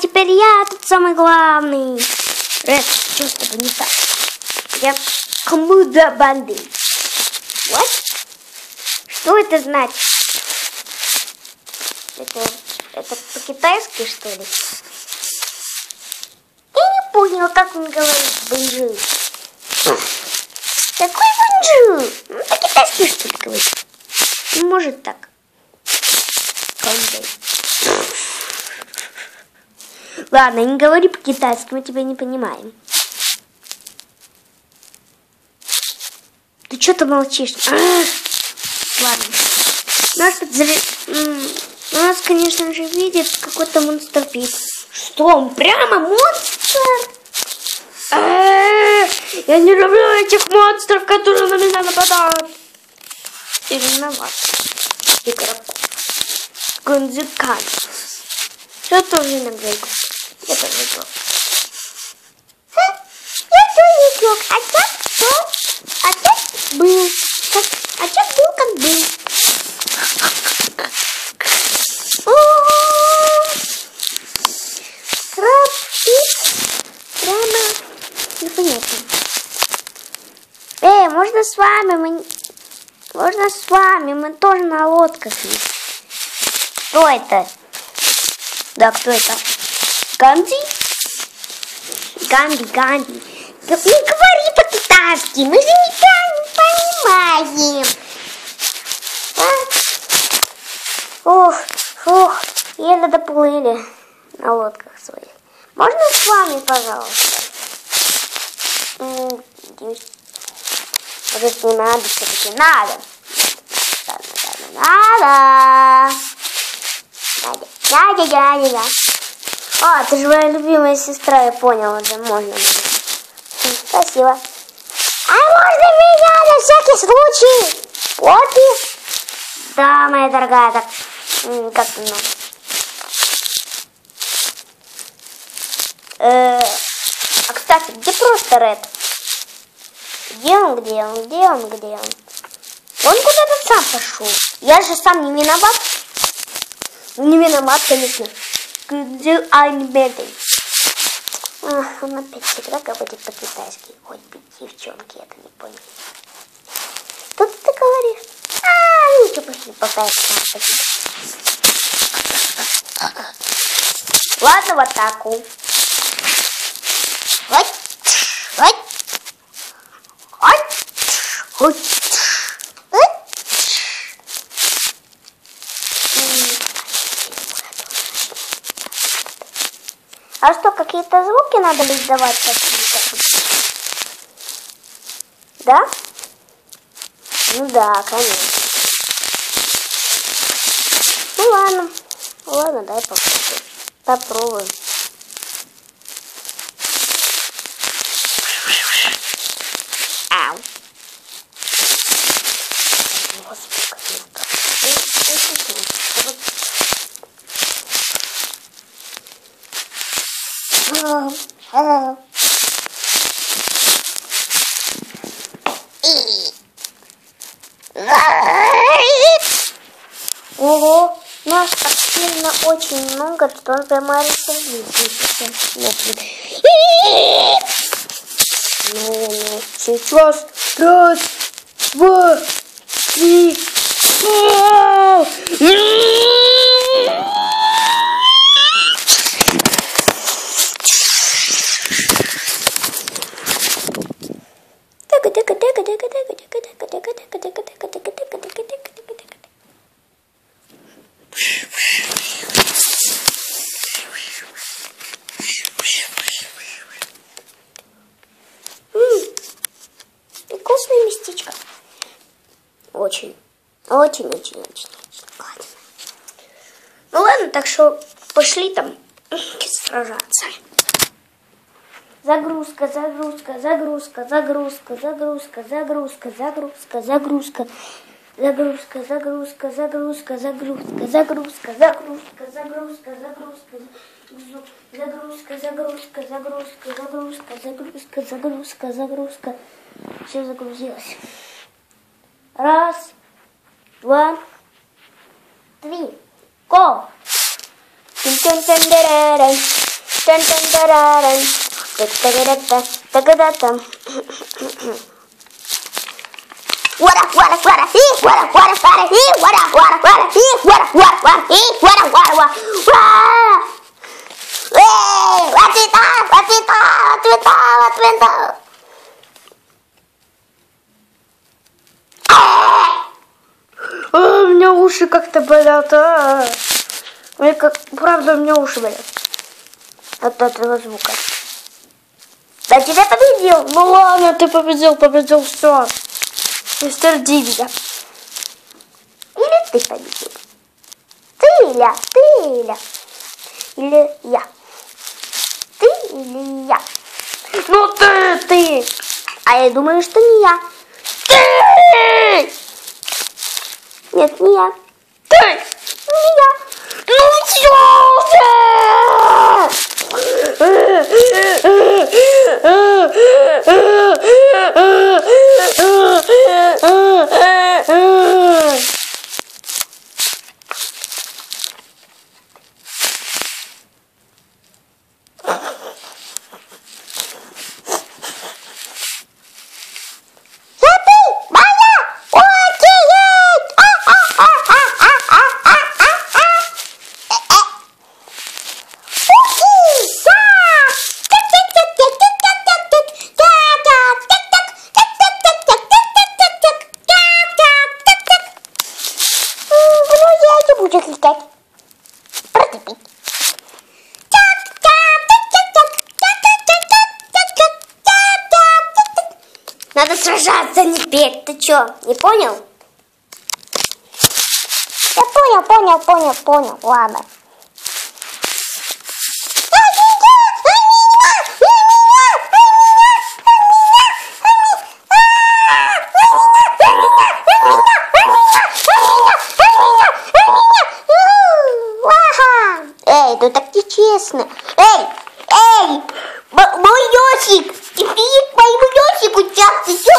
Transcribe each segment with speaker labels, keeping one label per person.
Speaker 1: теперь я тут самый главный. Ред, что с тобой не так? Я команда банды. Вот? Что это значит? Это, это по-китайски, что ли? Я не понял, как он говорит bonjour. Какой bonjour? Ну, по-китайски, что ли, говорит? Может так. Комбей. Ладно, не говори по-китайски, мы тебя не понимаем. Ты что ты молчишь? А, Ладно. Нас подзаре... м, Нас, конечно же, видит какой-то монстр пит. Что, он прямо монстр? Э, Я не люблю этих монстров, которые на меня нападают. И виноват. Игрок. Гунзикан. Я тоже иногда играю. Я Я тоже игрок. А как кто? А как был? А как был, как был? О, можно с вами? Мы... не- Можно с вами? Мы тоже на лодках есть. Кто это? Да, кто это? Ганди? Ганди, Ганди. Не говори по-китайски, мы же никак не понимаем. А? Ох, ох, еле доплыли на лодках своих. Можно с вами, пожалуйста? Может, не надо, все-таки надо. Ладно, ладно, надо. Надя, Надя, Надя, Надя. А, ты же моя любимая сестра, я понял уже, можно. Спасибо. А можно меня на всякий случай? Попи? Да, моя дорогая, так, как ну. Э, а, кстати, где просто Ред? Где он, где он, где он, где он? Он куда-то сам пошел. Я же сам не виноват. Не виноват, конечно. Айнберден? Ах, он опять всегда говорит по-китайски. Ой, девчонки, это не понял. Что ты говоришь? А, ничего, пошли по-китайски. Ладно, в атаку. Вот, вот, вот, вот. А что, какие-то звуки надо издавать какие-то? Да? Ну да, конечно. Ну ладно. Ладно, дай попробуем. Попробуем. Ау. Господи, как мелко. Эй, эй, эй, эй, вот. Hello, hello. Ого, нас так сильно очень много, что он. Ну, ну, сейчас. Раз, два, три. Очень. Очень, очень, очень, очень. Ладно. Ну ладно, так что пошли там сражаться. Загрузка, загрузка, загрузка, загрузка, загрузка, загрузка, загрузка, загрузка. Загрузка, загрузка, загрузка, загрузка, загрузка, загрузка, загрузка, загрузка, загрузка, загрузка, загрузка, загрузка, загрузка, загрузка, загрузка. Все загрузилось. Раз, два, три. Go! What up, what up, what up, see? What как-то болят. А. Мне как, правда, у меня уши болят от этого звука. Да тебя победил. Ну ладно, ты победил, победил, все. Мистер Дивида. Или ты победил? Ты или я? Ты или я? Или я? Ты или я? Ну ты, ты. А я думаю, что не я. Ты! Нет, не я. 对，你呀，老骄傲了。Сражаться, не петь. Ты чё, не понял? Я понял, понял, понял, понял. Ладно. Эй, ну так нечестно. Эй, эй, м- мой Йосик, иди к моему Йосику, сейчас ты чё?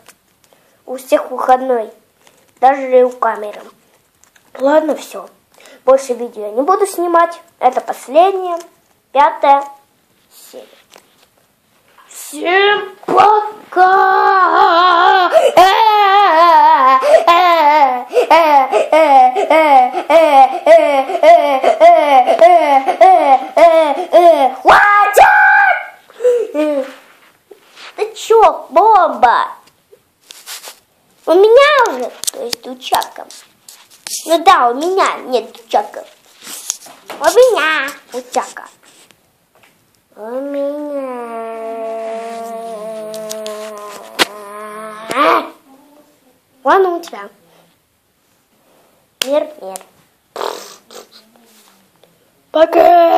Speaker 1: у всех выходной даже и у камеры ладно все больше видео я не буду снимать это последняя пятая серия Всем пока! Хватит! Ты чё, бомба? У меня уже, то есть у Чака. Ну да, у меня нет Чака. У меня у Чака. У меня. Ладно, у тебя. Мир, мир. Пока!